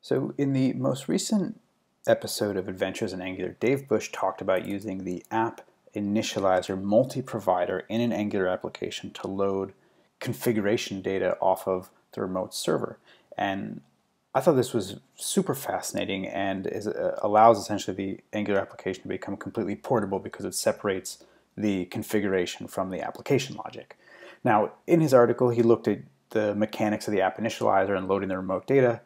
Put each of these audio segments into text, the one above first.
So in the most recent episode of Adventures in Angular, Dave Bush talked about using the app initializer multi-provider in an Angular application to load configuration data off of the remote server. And I thought this was super fascinating and is, uh, allows essentially the Angular application to become completely portable because it separates the configuration from the application logic. Now, in his article, he looked at the mechanics of the app initializer and loading the remote data,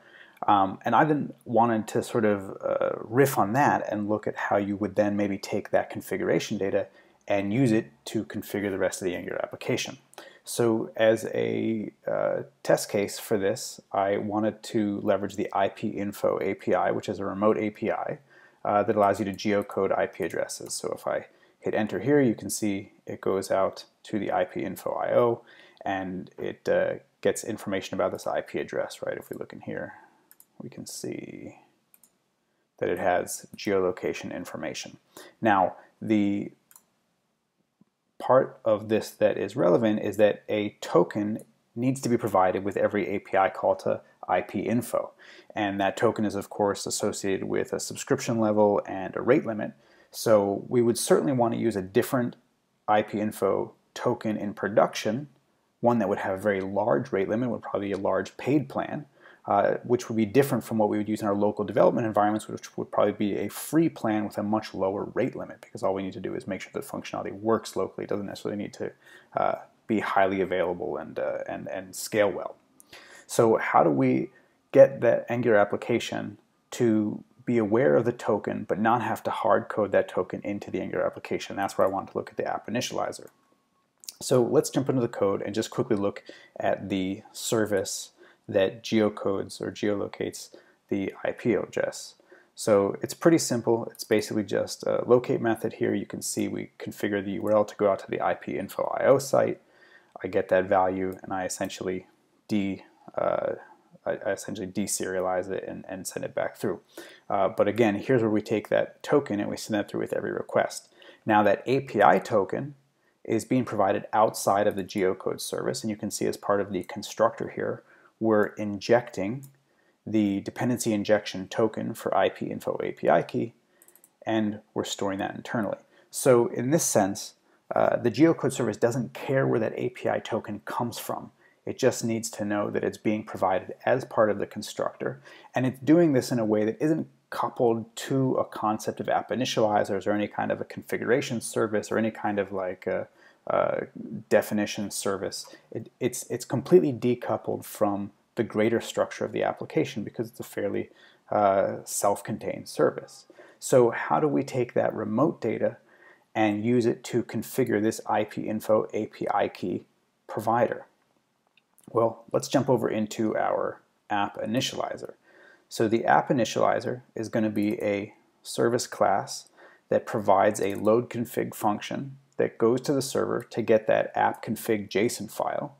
um, and I then wanted to sort of uh, riff on that and look at how you would then maybe take that configuration data and use it to configure the rest of the Angular application. So as a uh, test case for this, I wanted to leverage the IP info API, which is a remote API uh, that allows you to geocode IP addresses. So if I hit enter here, you can see it goes out to the IP info IO and it uh, gets information about this IP address, right? If we look in here, we can see that it has geolocation information. Now, the part of this that is relevant is that a token needs to be provided with every API call to IP info. And that token is, of course, associated with a subscription level and a rate limit. So we would certainly want to use a different IP info token in production, one that would have a very large rate limit, would probably be a large paid plan, uh, which would be different from what we would use in our local development environments, which would probably be a free plan with a much lower rate limit because all we need to do is make sure that functionality works locally. It doesn't necessarily need to uh, be highly available and, uh, and, and scale well. So how do we get that Angular application to be aware of the token but not have to hard code that token into the Angular application? That's where I want to look at the app initializer. So let's jump into the code and just quickly look at the service that geocodes or geolocates the IP address. So it's pretty simple. It's basically just a locate method here. You can see we configure the URL to go out to the IP info IO site. I get that value and I essentially de uh, I essentially deserialize it and, and send it back through. Uh, but again, here's where we take that token and we send that through with every request. Now that API token is being provided outside of the geocode service, and you can see as part of the constructor here, we're injecting the dependency injection token for IP info API key, and we're storing that internally. So in this sense, uh, the geocode service doesn't care where that API token comes from. It just needs to know that it's being provided as part of the constructor, and it's doing this in a way that isn't coupled to a concept of app initializers or any kind of a configuration service or any kind of like uh, definition service. It, it's, it's completely decoupled from the greater structure of the application because it's a fairly uh, self-contained service. So how do we take that remote data and use it to configure this IP info API key provider? Well, let's jump over into our app initializer. So the app initializer is going to be a service class that provides a load config function that goes to the server to get that app config JSON file.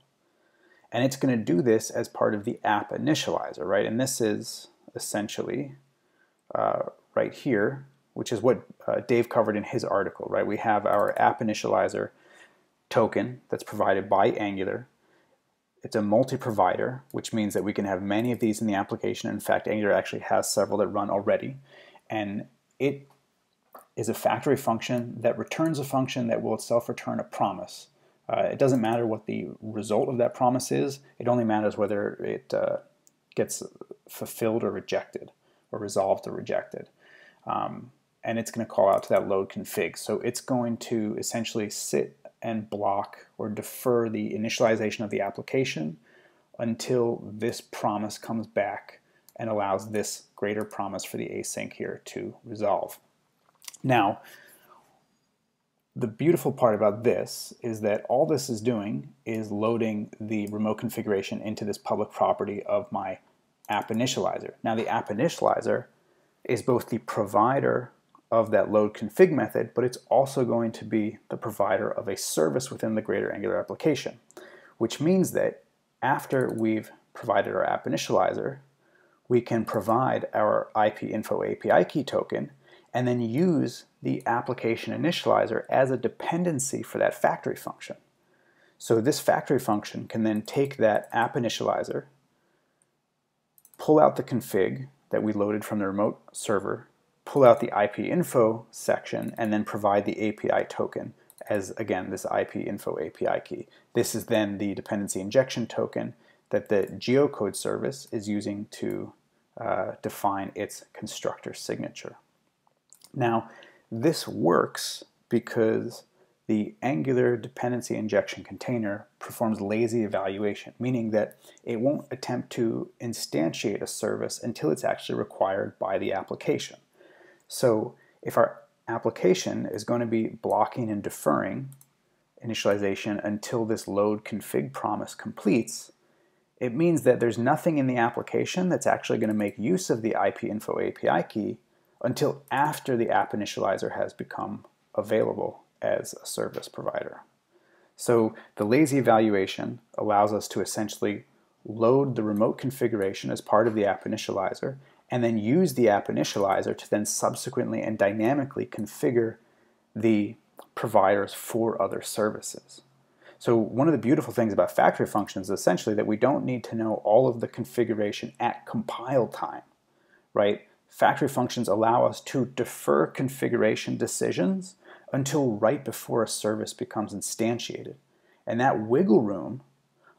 And it's going to do this as part of the app initializer, right? And this is essentially uh, right here, which is what uh, Dave covered in his article, right? We have our app initializer token that's provided by Angular. It's a multi-provider, which means that we can have many of these in the application. In fact, Angular actually has several that run already. And it is a factory function that returns a function that will itself return a promise. Uh, it doesn't matter what the result of that promise is, it only matters whether it uh, gets fulfilled or rejected, or resolved or rejected. Um, and it's going to call out to that load config. So it's going to essentially sit and block or defer the initialization of the application until this promise comes back and allows this greater promise for the async here to resolve. Now, the beautiful part about this is that all this is doing is loading the remote configuration into this public property of my app initializer. Now the app initializer is both the provider of that load config method, but it's also going to be the provider of a service within the greater Angular application, which means that after we've provided our app initializer, we can provide our IP info API key token and then use the application initializer as a dependency for that factory function. So this factory function can then take that app initializer, pull out the config that we loaded from the remote server, pull out the IP info section, and then provide the API token as, again, this IP info API key. This is then the dependency injection token that the geocode service is using to uh, define its constructor signature. Now, this works because the Angular dependency injection container performs lazy evaluation, meaning that it won't attempt to instantiate a service until it's actually required by the application. So if our application is going to be blocking and deferring initialization until this load config promise completes, it means that there's nothing in the application that's actually going to make use of the IP info API key until after the app initializer has become available as a service provider. So the lazy evaluation allows us to essentially load the remote configuration as part of the app initializer and then use the app initializer to then subsequently and dynamically configure the providers for other services. So one of the beautiful things about factory functions is essentially that we don't need to know all of the configuration at compile time, right? Factory functions allow us to defer configuration decisions until right before a service becomes instantiated. And that wiggle room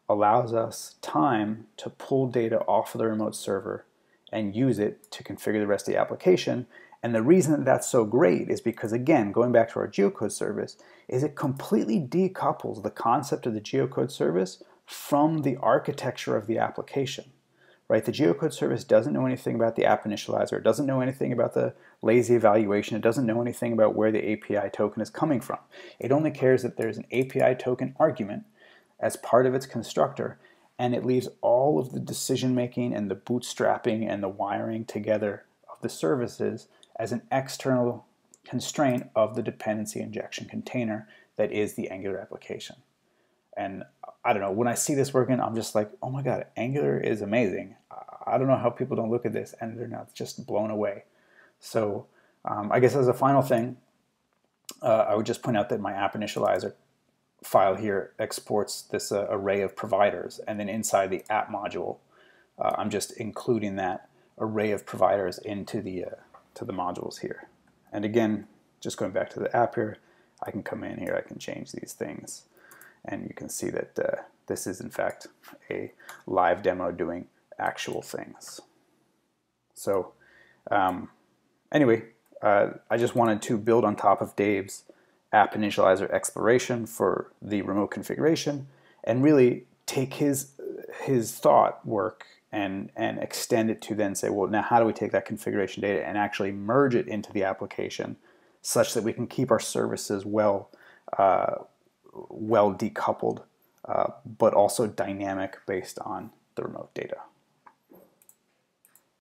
allows us time to pull data off of the remote server and use it to configure the rest of the application. And the reason that that's so great is because, again, going back to our geocode service, is it completely decouples the concept of the geocode service from the architecture of the application right? The geocode service doesn't know anything about the app initializer. It doesn't know anything about the lazy evaluation. It doesn't know anything about where the API token is coming from. It only cares that there's an API token argument as part of its constructor, and it leaves all of the decision making and the bootstrapping and the wiring together of the services as an external constraint of the dependency injection container that is the Angular application. And I don't know, when I see this working, I'm just like, oh my God, Angular is amazing. I don't know how people don't look at this and they're not just blown away. So um, I guess as a final thing, uh, I would just point out that my app initializer file here exports this uh, array of providers and then inside the app module, uh, I'm just including that array of providers into the, uh, to the modules here. And again, just going back to the app here, I can come in here, I can change these things and you can see that uh, this is in fact a live demo doing actual things. So um, anyway, uh, I just wanted to build on top of Dave's app initializer exploration for the remote configuration and really take his his thought work and and extend it to then say well now how do we take that configuration data and actually merge it into the application such that we can keep our services well uh, well decoupled, uh, but also dynamic based on the remote data.